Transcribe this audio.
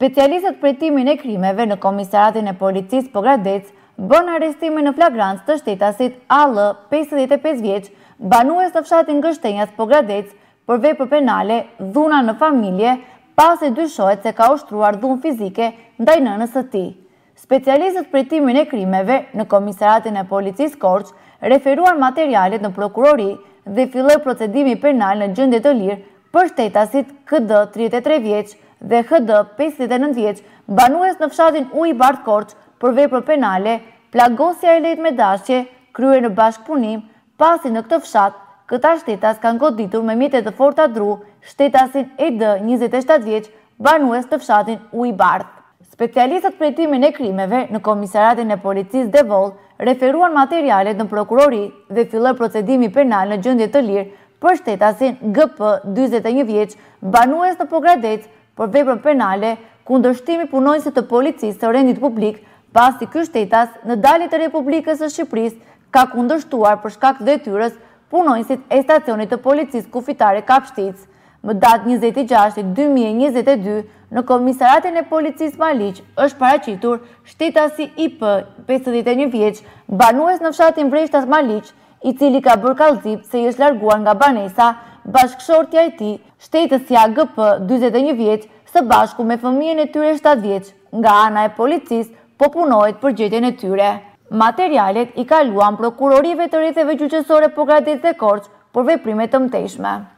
Specialistët për hetimin e krimeve në Komisariatin e Policisë Pogradec bënë arrestimin në flagrancë të shtetasit AL, pesëdhjetë e pesë vjeç, banues në fshatin Gështenjas Pogradec për vepër penale Dhuna në familje, pasi dyshohet se ka ushtruar dhunë fizike ndaj nënës së tij. Specialistët për hetimin e krimeve në Komisariatin e Policisë Korçë referuan materialet në Prokurori dhe filloi procedimi penal në gjendje të lirë për shtetasit KD tridhjetë e tre vjeç dhe HD pesëdhjetë e nëntë vjeç banues në fshatin Ujëbardhë Korçë për veprën penale Plagosja e lehtë me dashje kryer në bashkëpunim pasi në këtë fshat këta shtetas kanë goditur me mjete të forta dru shtetasin ED njëzet e shtatë vjeç banues në fshatin Ujëbardhë. Specialistët për hetimin e krimeve në Komisariatin e Policisë Devoll referuan materialet në prokurori dhe filloi procedimi penal në gjendje të lirë për shtetasin GP dyzet e një vjeç banues në Pogradec për veprën penale Kundërshtimi i punonjësit të Policisë së Rendit Publik pasi ky shtetas në dalje të Republikës së Shqipërisë ka kundërshtuar për shkak të detyrës punonjësit e stacionit të policisë kufitare Kapshticë, më datë njëzet gjashtë dy mijë e njëzet e dy në komisariatin e policisë Maliq është paraqitur shtetasi IP, pesëdhjetë e një vjeç, banues në fshatin Vreshtas Maliq, i cili ka bërë kallëzim se i është larguar nga banesa bashkëshortja e tij, shtetësja GP, dyzet e një vjeç, së bashku me fëmijën e tyre shtatë vjeç. Nga ana e policisë po punohet për gjetjen e tyre. Materialet i kaluan prokurorive të rretheve gjyqësore Pogradec dhe Korçë për veprime të mëtejshme.